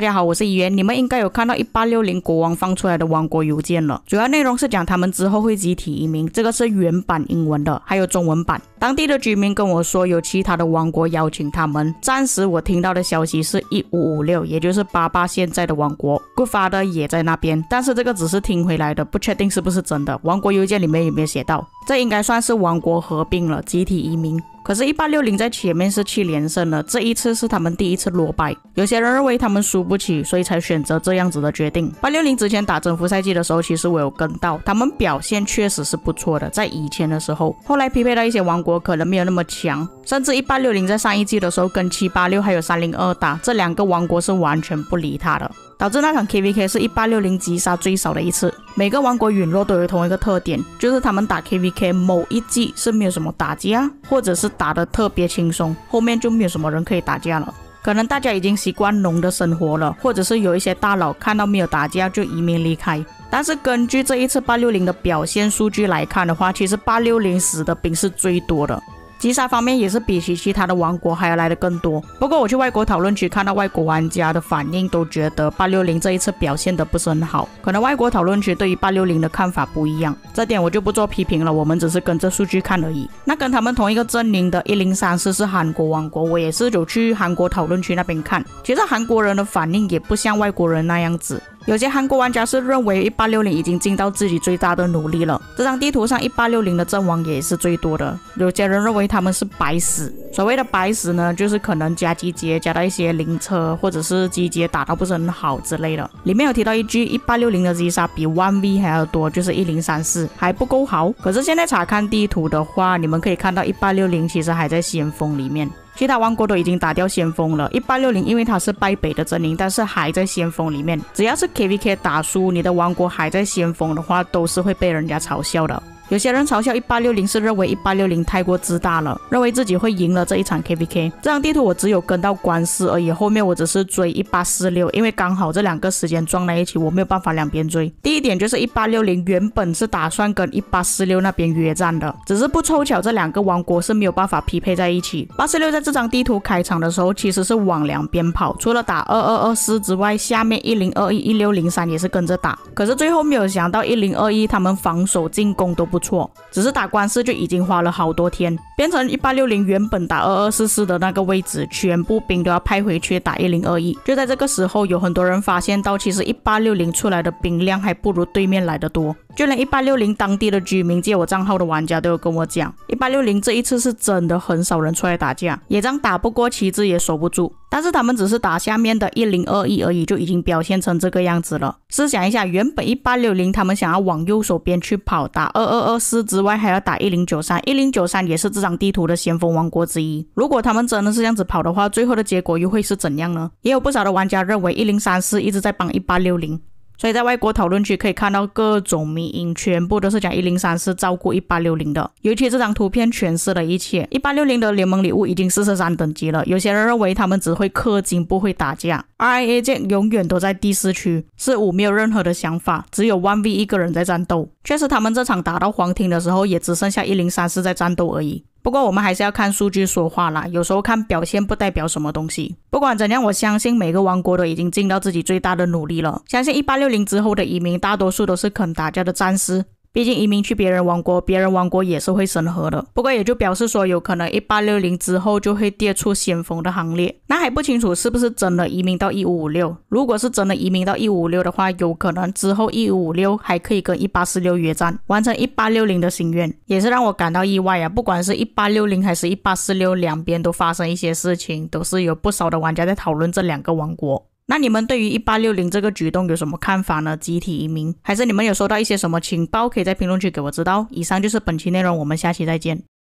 大家好，我是怡媛。你们应该有看到一八六零国王放出来的王国邮件了，主要内容是讲他们之后会集体移民，这个是原版英文的，还有中文版。当地的居民跟我说，有其他的王国邀请他们。暂时我听到的消息是一五五六，也就是巴巴现在的王国 good 发的也在那边，但是这个只是听回来的，不确定是不是真的。王国邮件里面有没有写到？这应该算是王国合并了，集体移民。可是，一八六零在前面是七连胜了，这一次是他们第一次落败。有些人认为他们输不起，所以才选择这样子的决定。八六零之前打征服赛季的时候，其实我有跟到，他们表现确实是不错的。在以前的时候，后来匹配到一些王国可能没有那么强，甚至一八六零在上一季的时候跟七八六还有三零二打，这两个王国是完全不理他的。导致那场 KVK 是一八六零击杀最少的一次。每个王国陨落都有同一个特点，就是他们打 KVK 某一季是没有什么打架，或者是打得特别轻松，后面就没有什么人可以打架了。可能大家已经习惯农的生活了，或者是有一些大佬看到没有打架就移民离开。但是根据这一次八六零的表现数据来看的话，其实八六零死的兵是最多的。击杀方面也是比起其他的王国还要来的更多。不过我去外国讨论区看到外国玩家的反应，都觉得八六零这一次表现的不是很好。可能外国讨论区对于八六零的看法不一样，这点我就不做批评了。我们只是跟着数据看而已。那跟他们同一个阵营的一零三四是韩国王国，我也是有去韩国讨论区那边看。其实韩国人的反应也不像外国人那样子。有些韩国玩家是认为一八六零已经尽到自己最大的努力了。这张地图上一八六零的阵亡也是最多的。有些人认为他们是白死。所谓的白石呢，就是可能加集结加到一些灵车，或者是集结打到不是很好之类的。里面有提到一句，一八六零的击杀比 One V 还要多，就是一零三四还不够好。可是现在查看地图的话，你们可以看到一八六零其实还在先锋里面。其他王国都已经打掉先锋了，一八六零因为它是败北的阵营，但是还在先锋里面。只要是 KVK 打输，你的王国还在先锋的话，都是会被人家嘲笑的。有些人嘲笑一八六零是认为一八六零太过自大了，认为自己会赢了这一场 KVK。这张地图我只有跟到官司而已，后面我只是追一八四六，因为刚好这两个时间撞在一起，我没有办法两边追。第一点就是一八六零原本是打算跟一八四六那边约战的，只是不凑巧这两个王国是没有办法匹配在一起。八四六在这张地图开场的时候其实是往两边跑，除了打二二二四之外，下面一零二一一六零三也是跟着打，可是最后没有想到一零二一他们防守进攻都不。错，只是打官司就已经花了好多天，变成一八六零原本打二二四四的那个位置，全部兵都要派回去打一零二一。就在这个时候，有很多人发现到，其实一八六零出来的兵量还不如对面来的多。就连一八六零当地的居民借我账号的玩家都有跟我讲，一八六零这一次是真的很少人出来打架，野仗打不过，旗帜也守不住。但是他们只是打下面的一零二一而已，就已经表现成这个样子了。试想一下，原本一八六零他们想要往右手边去跑，打二二二四之外，还要打一零九三，一零九三也是这张地图的先锋王国之一。如果他们真的是这样子跑的话，最后的结果又会是怎样呢？也有不少的玩家认为一零三四一直在帮一八六零。所以在外国讨论区可以看到各种迷因，全部都是讲一零三是照顾一八六零的。尤其这张图片诠释了一切。一八六零的联盟礼物已经四十三等级了。有些人认为他们只会氪金，不会打架。RIA 舰永远都在第四区，四五没有任何的想法，只有 One V 一个人在战斗。确实，他们这场打到黄庭的时候，也只剩下一零三四在战斗而已。不过我们还是要看数据说话啦，有时候看表现不代表什么东西。不管怎样，我相信每个王国都已经尽到自己最大的努力了。相信一八六零之后的移民，大多数都是肯打架的战士。毕竟移民去别人王国，别人王国也是会审核的。不过也就表示说，有可能一八六零之后就会跌出先锋的行列。那还不清楚是不是真的移民到一五五六。如果是真的移民到一五五六的话，有可能之后一五五六还可以跟一八四六约战，完成一八六零的心愿，也是让我感到意外啊！不管是一八六零还是一八四六，两边都发生一些事情，都是有不少的玩家在讨论这两个王国。那你们对于一八六零这个举动有什么看法呢？集体移民，还是你们有收到一些什么情报？可以在评论区给我知道。以上就是本期内容，我们下期再见。